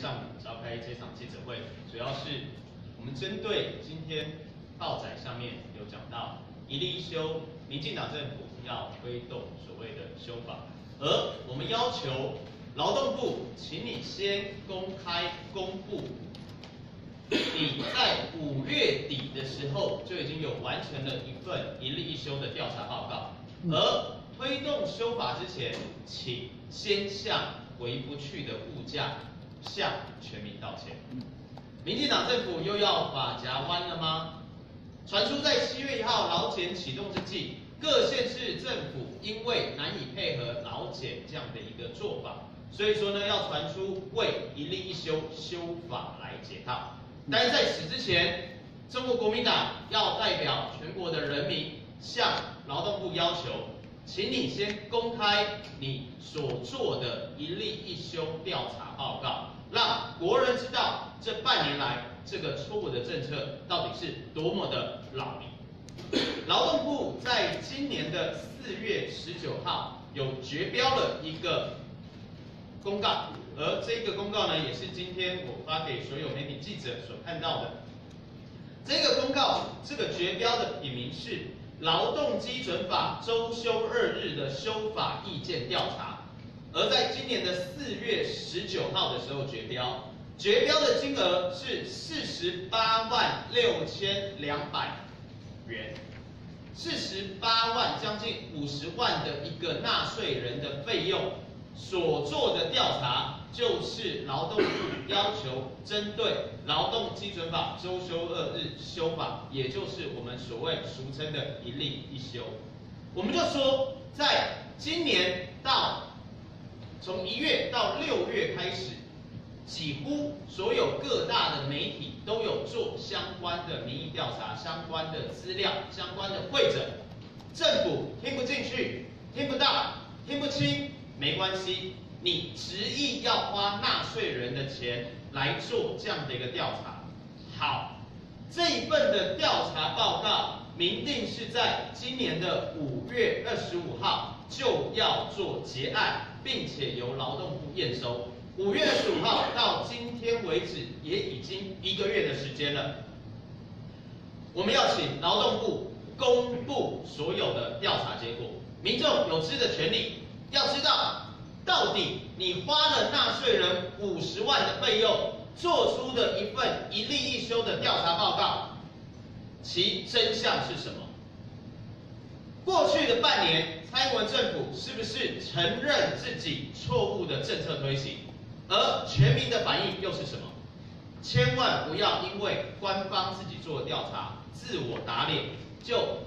上午召开这场记者会，主要是我们针对今天报载上面有讲到一例一休，民进党政府要推动所谓的修法，而我们要求劳动部，请你先公开公布。你在五月底的时候就已经有完成了一份一例一休的调查报告，而推动修法之前，请先向回不去的物价向全民道歉。民进党政府又要把夹弯了吗？传出在七月一号劳检启动之际，各县市政府因为难以配合劳检这样的一个做法，所以说呢要传出为一例一休修法来解套。但是在此之前，中国国民党要代表全国的人民向劳动部要求，请你先公开你所做的一例一休调查报告，让国人知道这半年来这个错误的政策到底是多么的扰民。劳动部在今年的四月十九号有绝标了一个公告，而这个公告呢，也是今天我发给所有媒体记者所看到的。这个公告，这个绝标的笔名是《劳动基准法周休二日的修法意见调查》，而在今年的四月十九号的时候绝标，绝标的金额是四十八万六千两百元，四十八万将近五十万的一个纳税人的费用。所做的调查就是劳动部要求针对劳动基准法周休二日修法，也就是我们所谓俗称的一例一休。我们就说，在今年到从一月到六月开始，几乎所有各大的媒体都有做相关的民意调查、相关的资料、相关的会诊，政府听不进去、听不到、听不清。没关系，你执意要花纳税人的钱来做这样的一个调查。好，这一份的调查报告明定是在今年的五月二十五号就要做结案，并且由劳动部验收。五月二十五号到今天为止，也已经一个月的时间了。我们要请劳动部公布所有的调查结果，民众有知的权利。要知道，到底你花了纳税人五十万的费用做出的一份一例一休的调查报告，其真相是什么？过去的半年，蔡英文政府是不是承认自己错误的政策推行？而全民的反应又是什么？千万不要因为官方自己做调查，自我打脸，就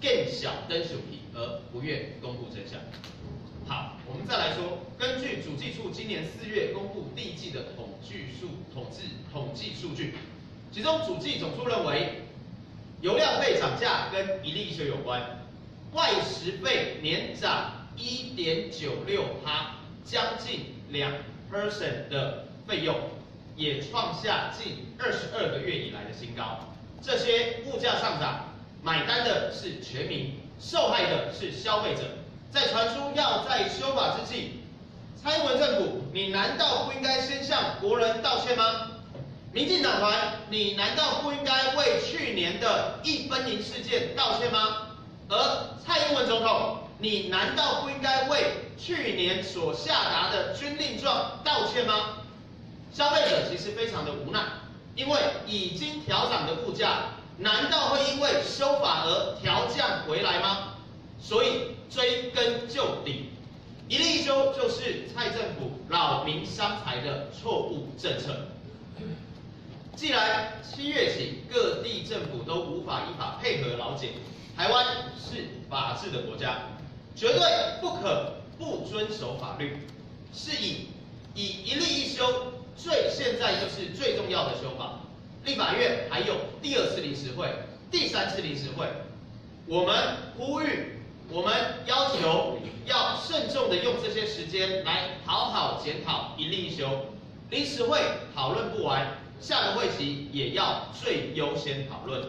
更小灯主题而不愿公布真相。好，我们再来说，根据主计处今年四月公布第一季的统计数统计统计数据，其中主计总处认为，油料费涨价跟一例一休有关，外食费年涨一点九六趴，将近两 percent 的费用，也创下近二十二个月以来的新高。这些物价上涨，买单的是全民，受害的是消费者。在传出要在修法之际，蔡英文政府，你难道不应该先向国人道歉吗？民进党团，你难道不应该为去年的一分银事件道歉吗？而蔡英文总统，你难道不应该为去年所下达的军令状道歉吗？消费者其实非常的无奈，因为已经调涨的物价，难道会因为修法而调降回来吗？所以追根究底，一例一休就是蔡政府扰民伤财的错误政策。既然七月起各地政府都无法依法配合劳检，台湾是法治的国家，绝对不可不遵守法律。是以以一例一修最现在就是最重要的修法。立法院还有第二次临时会、第三次临时会，我们呼吁。我们要求要慎重的用这些时间来好好检讨一例一修，临时会讨论不完，下个会期也要最优先讨论。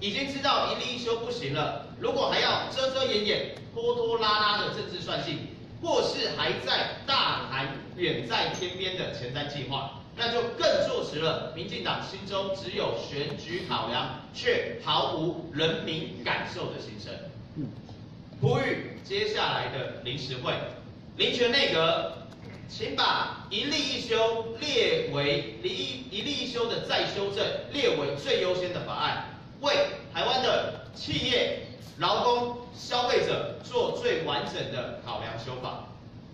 已经知道一例一休不行了，如果还要遮遮掩掩、拖拖拉拉的政治算性，或是还在大谈远在天边的前瞻计划，那就更坐实了民进党心中只有选举考量，却毫无人民感受的心声。呼吁接下来的临时会，林权内阁，请把一例一修列为一一例一修的再修正列为最优先的法案，为台湾的企业、劳工、消费者做最完整的考量修法。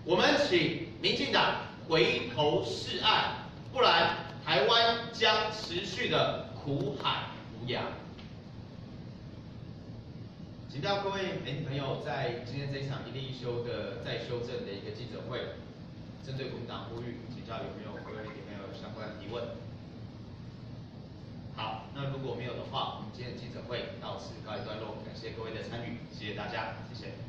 我们请民进党回头是岸，不然台湾将持续的苦海无涯。请教各位媒体朋友，在今天这一场一例一修的再修正的一个记者会，针对国民党呼吁，请教有没有各位有没有相关的提问？好，那如果没有的话，我们今天的记者会到此告一段落，感谢各位的参与，谢谢大家，谢谢。